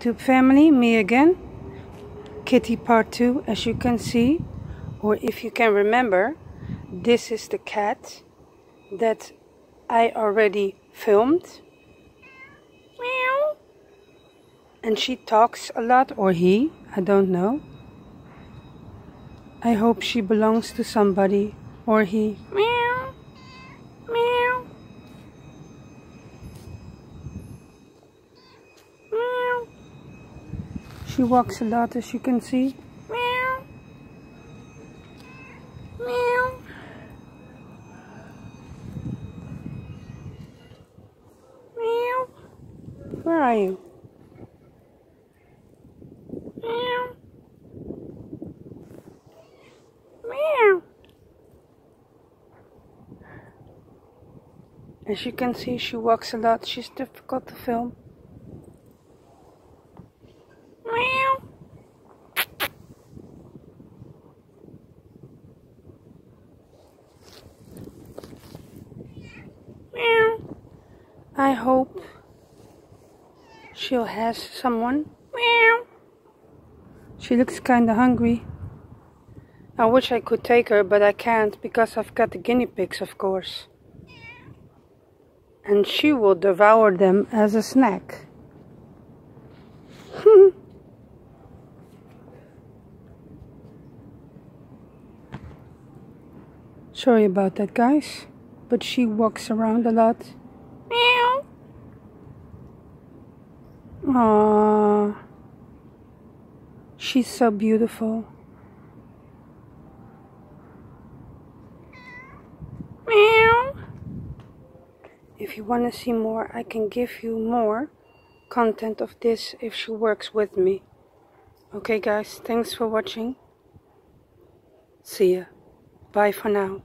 YouTube family, me again. Kitty part 2 as you can see or if you can remember this is the cat that I already filmed. Meow. And she talks a lot or he, I don't know. I hope she belongs to somebody or he. Meow. Meow. Meow. She walks a lot as you can see. Meow. Meow. Meow. Where are you? Meow. Meow. As you can see, she walks a lot. She's difficult to film. Meow. Meow. I hope she'll have someone. Meow. She looks kinda hungry. I wish I could take her, but I can't because I've got the guinea pigs, of course. And she will devour them as a snack. Sorry about that, guys. But she walks around a lot. Meow. Aww. She's so beautiful. Meow. If you want to see more, I can give you more content of this if she works with me. Okay, guys, thanks for watching. See ya. Bye for now.